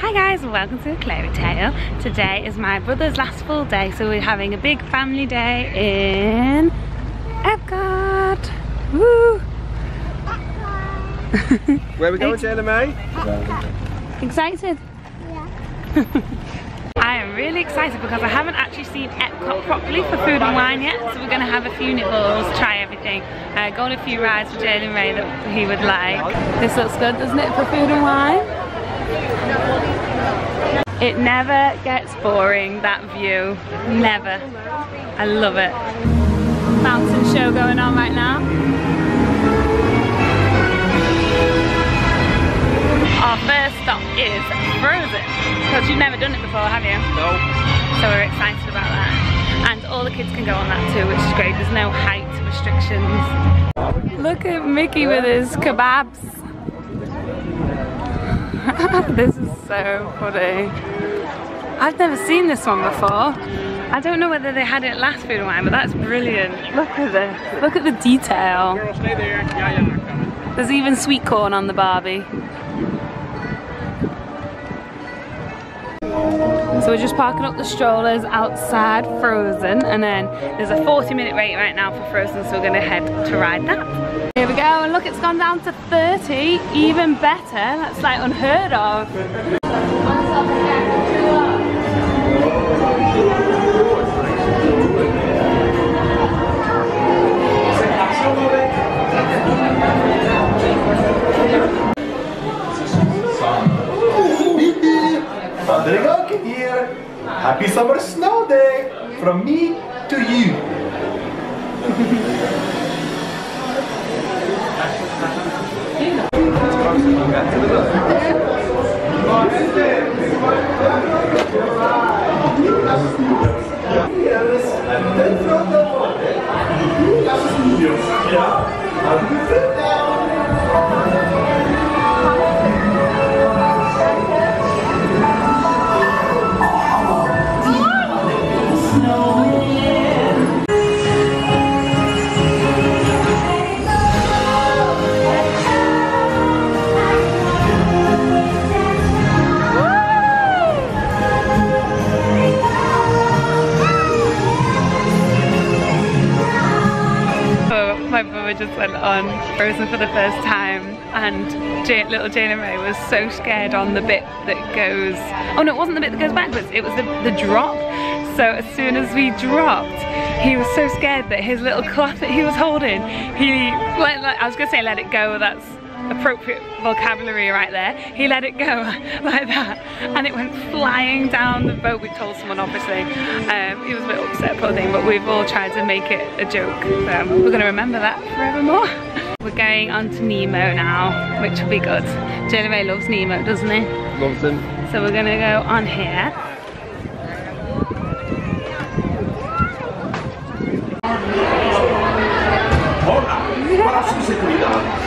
Hi guys and welcome to Claireytale. Today is my brother's last full day so we're having a big family day in Epcot. Woo! Where are we going, Jayla May? Excited? Yeah. I am really excited because I haven't actually seen Epcot properly for food and wine yet so we're going to have a few nibbles, try everything, uh, go on a few rides with Jalen Ray that he would like. This looks good doesn't it for food and wine? It never gets boring, that view. Never. I love it. Fountain show going on right now. Our first stop is Frozen. Because you've never done it before, have you? No. So we're excited about that. And all the kids can go on that too, which is great. There's no height restrictions. Look at Mickey with his kebabs. this is so funny. I've never seen this one before. I don't know whether they had it last food wine, but that's brilliant. Look at this. Look at the detail. Girl, stay there. Yeah, yeah. There's even sweet corn on the Barbie. So we're just parking up the strollers outside Frozen and then there's a 40 minute wait right now for Frozen so we're going to head to ride that. Here we go and look it's gone down to 30, even better, that's like unheard of. From me on Frozen for the first time and little Jane and Ray was so scared on the bit that goes, oh no it wasn't the bit that goes backwards, it was the, the drop. So as soon as we dropped, he was so scared that his little cloth that he was holding, he, let, let- I was gonna say let it go, that's appropriate vocabulary right there. He let it go like that and it went flying down the boat. We told someone obviously. Um, he was a bit upset poor thing but we've all tried to make it a joke. So we're going to remember that forevermore. We're going on to Nemo now which will be good. Jalen Ray loves Nemo doesn't he? Loves him. So we're going to go on here.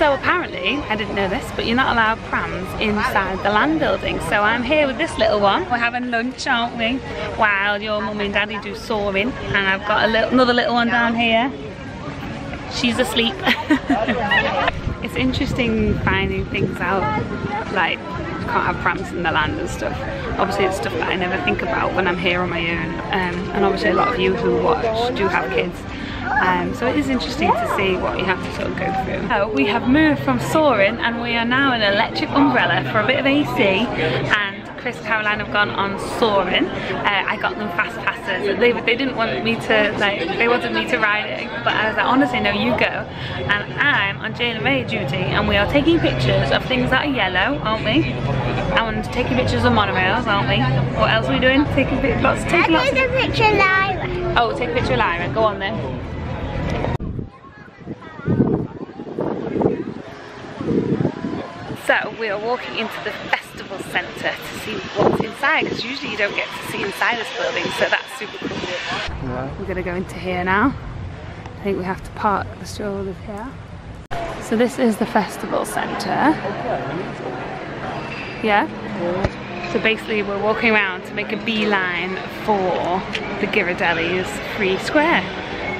So apparently, I didn't know this, but you're not allowed prams inside the land building. So I'm here with this little one. We're having lunch, aren't we? While your mummy and daddy do Soarin'. And I've got little, another little one down here. She's asleep. it's interesting finding things out, like can't have prams in the land and stuff. Obviously it's stuff that I never think about when I'm here on my own. Um, and obviously a lot of you who watch do have kids. Um, so it is interesting to see what you have to sort of go through. So we have moved from Soarin' and we are now in an electric umbrella for a bit of AC and Chris and Caroline have gone on Soarin'. Uh, I got them fast passes. They, they didn't want me to like, they wanted me to ride it but I was like honestly no you go and I'm on Jane and Ray duty and we are taking pictures of things that are yellow aren't we? And taking pictures of monorails aren't we? What else are we doing? Taking pic- lots, taking lots of a picture live. Oh, take a picture of Lyra. Go on then. So we are walking into the festival centre to see what's inside because usually you don't get to see inside this building so that's super cool. Yeah. We're going to go into here now. I think we have to park the strollers here. So this is the festival centre. Yeah? So basically we're walking around to make a beeline for the Ghirardelli's free square,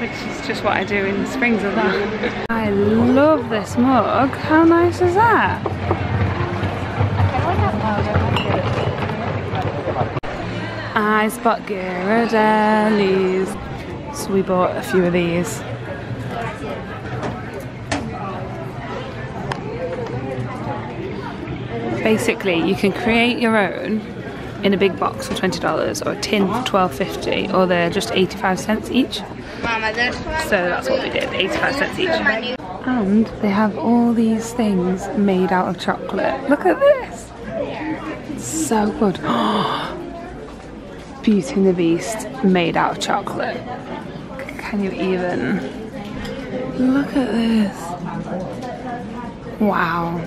which is just what I do in the springs of that. I love this mug. How nice is that? I spot Ghirardelli's. So we bought a few of these. Basically, you can create your own in a big box for $20 or a tin for $12.50 or they're just 85 cents each. So that's what we did, 85 cents each. And they have all these things made out of chocolate. Look at this. So good. Oh, Beauty and the Beast made out of chocolate. Can you even? Look at this. Wow.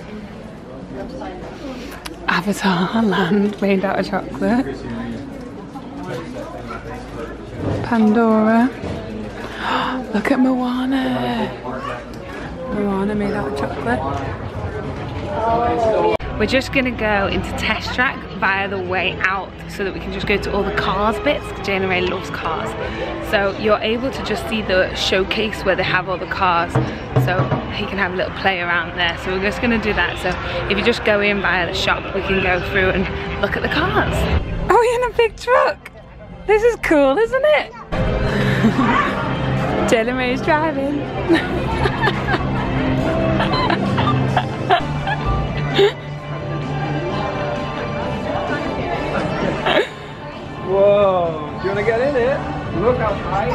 Avatar land made out of chocolate. Pandora. Look at Moana. Moana made out of chocolate. We're just gonna go into test track via the way out so that we can just go to all the cars bits. Jane Ray loves cars. So you're able to just see the showcase where they have all the cars. So he can have a little play around there. So we're just gonna do that. So if you just go in via the shop, we can go through and look at the cars. Oh, we're in a big truck. This is cool, isn't it? Jane Ray's driving. To get in it? Look how high.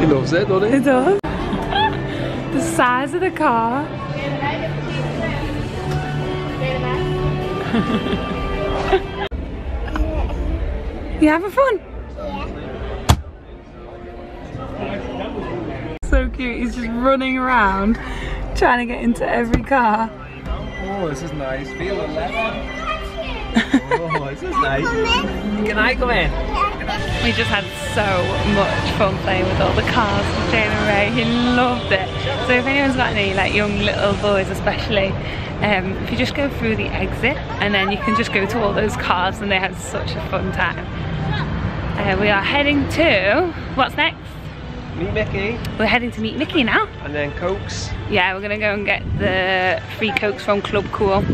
He loves it, doesn't he? It does. the size of the car. you having fun? Cute, he's just running around trying to get into every car. Oh, this is nice. Feel the left. Oh, this is nice. Can I come in? We just had so much fun playing with all the cars with Jane and Ray. He loved it. So if anyone's got any like young little boys especially, um, if you just go through the exit and then you can just go to all those cars and they had such a fun time. Uh, we are heading to, what's next? Meet Mickey We're heading to meet Mickey now. and then Cokes. Yeah, we're gonna go and get the free cokes from Club Cool.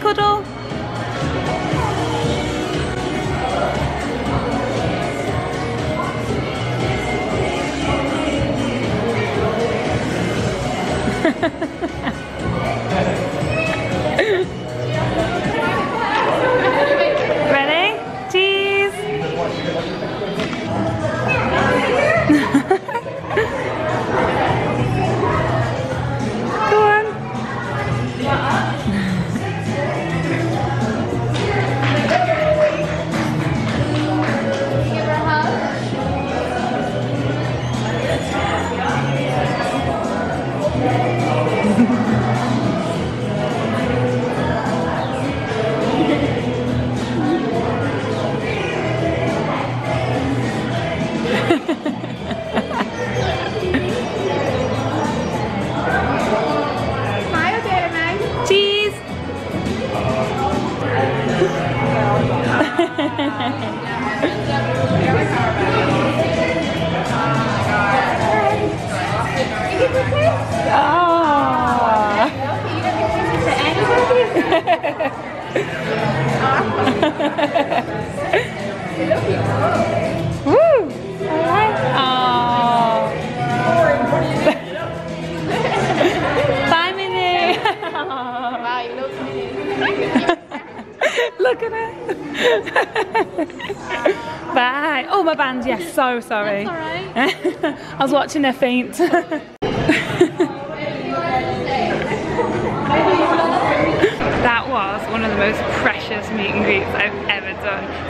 Big Woo! Ah. Look at it. Bye. Oh, my band. Yes, so sorry. I was watching her faint. that was one of the most precious meet and greets I've.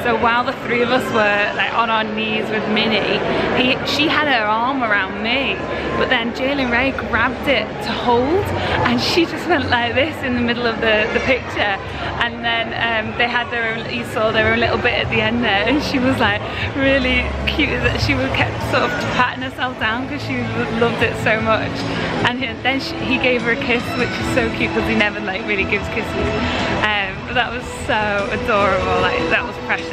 So while the three of us were like on our knees with Minnie, he, she had her arm around me, but then Jalen Ray grabbed it to hold and she just went like this in the middle of the, the picture. And then um, they had their own, you saw their own little bit at the end there and she was like really cute that she was kept sort of patting herself down because she loved it so much. And then she, he gave her a kiss, which is so cute because he never like really gives kisses. Um, that was so adorable, like that was precious.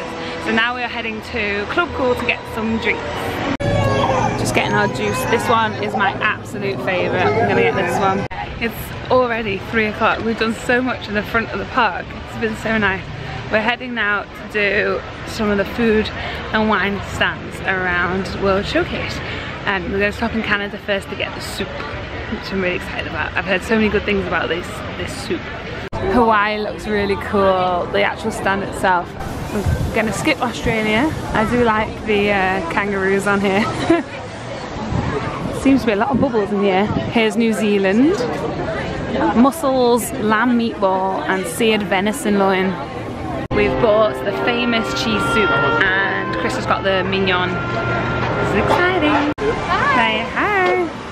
So now we're heading to Club Cool to get some drinks. Just getting our juice. This one is my absolute favourite. I'm gonna get this one. It's already three o'clock. We've done so much in the front of the park. It's been so nice. We're heading now to do some of the food and wine stands around World Showcase. And we're gonna stop in Canada first to get the soup, which I'm really excited about. I've heard so many good things about this, this soup. Hawaii looks really cool, the actual stand itself. We're gonna skip Australia. I do like the uh, kangaroos on here. Seems to be a lot of bubbles in here. Here's New Zealand. Mussels, lamb meatball and seared venison loin. We've bought the famous cheese soup and Chris has got the mignon. This is exciting. Say hi.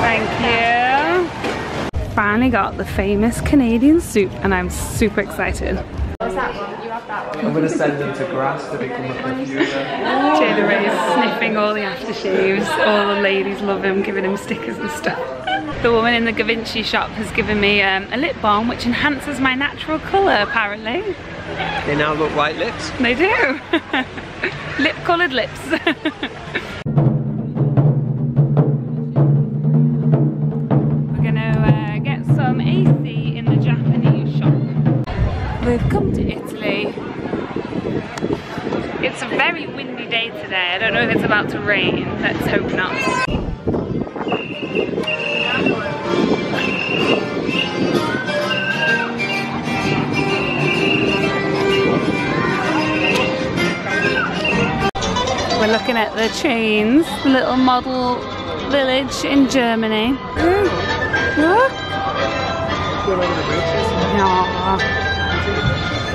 Thank you. Finally got the famous Canadian soup and I'm super excited. I'm going to send them to grass to become a computer. Jada Ray is sniffing all the aftershaves. All the ladies love him, giving him stickers and stuff. The woman in the Givenchy shop has given me um, a lip balm which enhances my natural colour apparently. They now look like lips. They do. Lip coloured lips. to Italy. It's a very windy day today. I don't know if it's about to rain. Let's hope not. We're looking at the chains, little model village in Germany. Mm, look.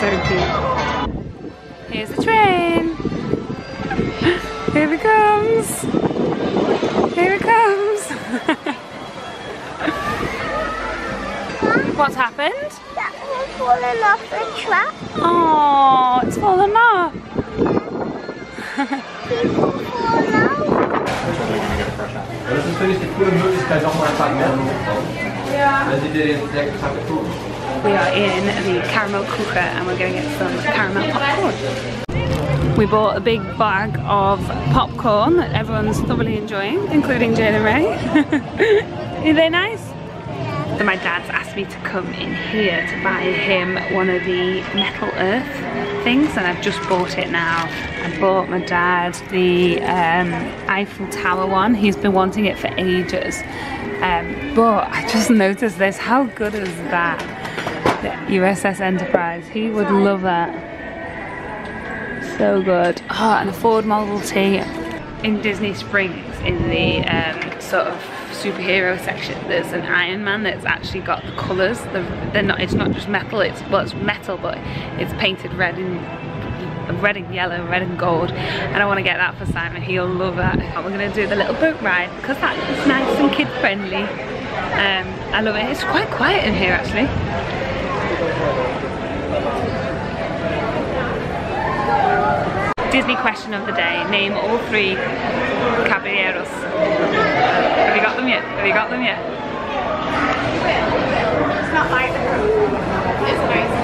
So cute. Here's the train. Here it comes. Here it comes. What's happened? That one's fallen off the track. Oh, it's fallen off. coole Möglichkeit, nochmal ein paar mehr Ja. Wenn sie dir jetzt sehr gesagt tun. We are in the Karamell-Küche and we're going to get some caramel popcorn. We bought a big bag of popcorn that everyone's thoroughly enjoying, including Jane and Ray. Are they nice? So my dad's asked me to come in here to buy him one of the Metal Earth things and I've just bought it now. I bought my dad the um, Eiffel Tower one. He's been wanting it for ages. Um, but I just noticed this. How good is that? The USS Enterprise. He would love that. So good. Oh, and a Ford Model T in Disney Springs in the um, sort of superhero section. There's an Iron Man that's actually got the colours. They're, not. It's not just metal. It's well, it's metal, but it's painted red and red and yellow, red and gold. And I want to get that for Simon. He'll love that. We're going to do the little boat ride because that is nice and kid friendly. Um, I love it. It's quite quiet in here actually. Disney question of the day. Name all three caballeros. Yet? Have you got them yet? It's not like it's nice.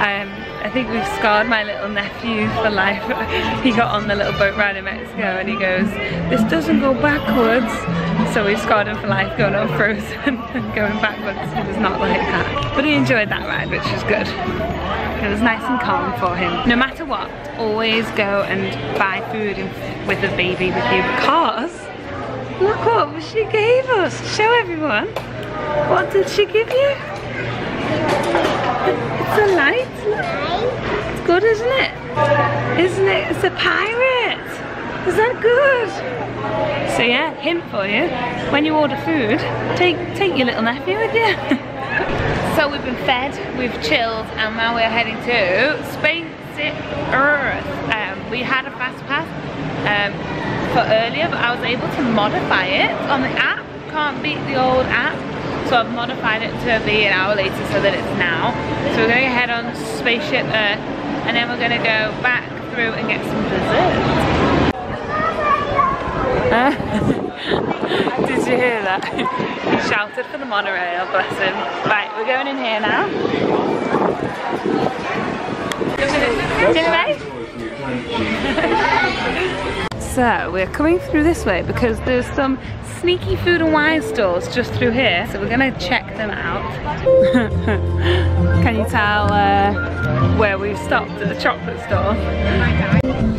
Um, I think we've scarred my little nephew for life. he got on the little boat ride in Mexico and he goes, this doesn't go backwards. So we've scarred him for life going on Frozen and going backwards. He was not like that. But he enjoyed that ride, which was good. It was nice and calm for him. No matter what, always go and buy food with the baby with you because look what she gave us. Show everyone. What did she give you? It's a light. It's good, isn't it? Isn't it? It's a pirate. Is that good? So yeah, hint for you. When you order food, take take your little nephew with you. so we've been fed, we've chilled, and now we're heading to Spaceship Earth. Um, we had a fast pass um, for earlier, but I was able to modify it on the app. Can't beat the old app. So I've modified it to be an hour later so that it's now. So we're going to head on Spaceship Earth and then we're going to go back through and get some dessert. Did you hear that? he shouted for the monorail, bless him. Right, we're going in here now. so we're coming through this way because there's some sneaky food and wine stores just through here. So we're gonna check them out. Can you tell uh, where we've stopped at the chocolate store?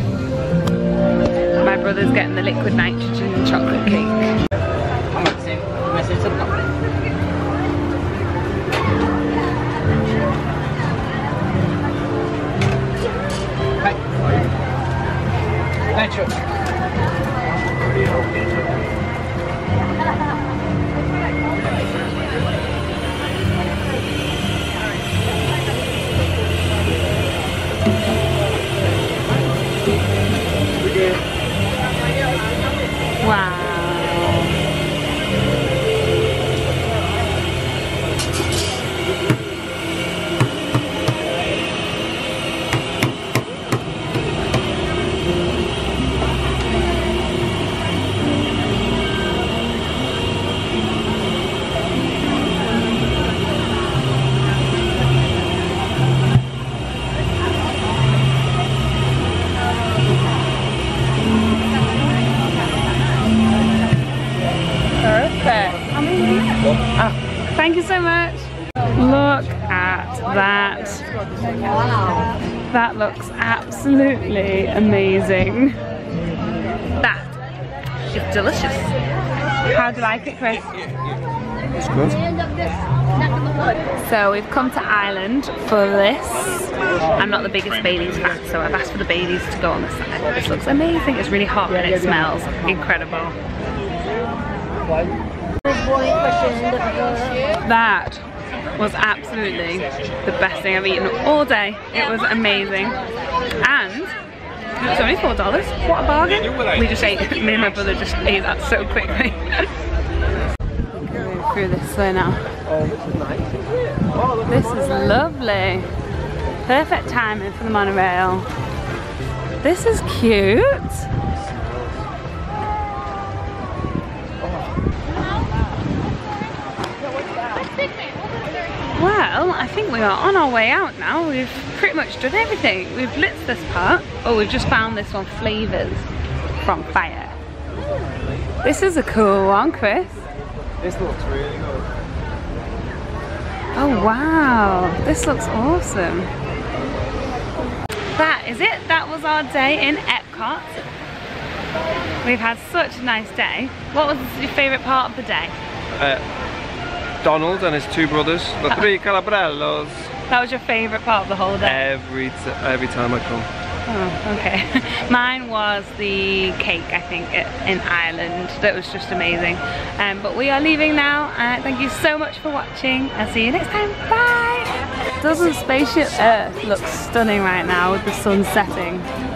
The liquid nitrogen chocolate cake. Absolutely amazing. That is delicious. How do you like it, Chris? It's good. So we've come to Ireland for this. I'm not the biggest Bailey's fan, so I've asked for the Baileys to go on the side. This looks amazing. It's really hot and it smells incredible. That was absolutely the best thing I've eaten all day. It was amazing. And it's only four dollars. What a bargain. We just ate, me and my brother just ate that so quickly. Through this way now. This is lovely. Perfect timing for the monorail. This is cute. Well, I think we are on our way out now. We've pretty much done everything. We've blitzed this part. Oh, we've just found this one, Flavors from Fire. This is a cool one, Chris. This looks really good. Oh wow, this looks awesome. That is it, that was our day in Epcot. We've had such a nice day. What was your favourite part of the day? Uh, Donald and his two brothers, the three Calabrellos. That was your favourite part of the whole day? Every t every time I come. Oh, okay. Mine was the cake, I think, in Ireland. That was just amazing. Um, but we are leaving now. Uh, thank you so much for watching. I'll see you next time. Bye! Doesn't Spaceship Earth look stunning right now with the sun setting?